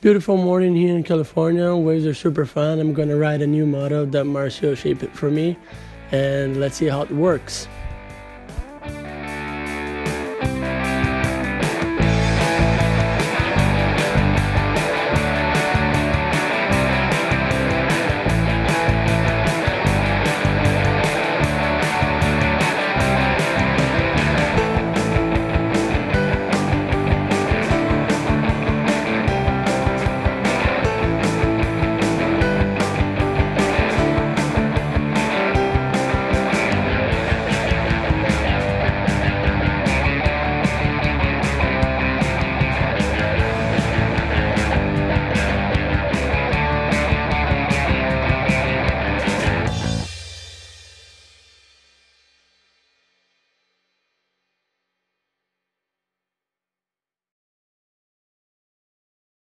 Beautiful morning here in California. Waves are super fun. I'm gonna ride a new model that Marcio shaped for me, and let's see how it works.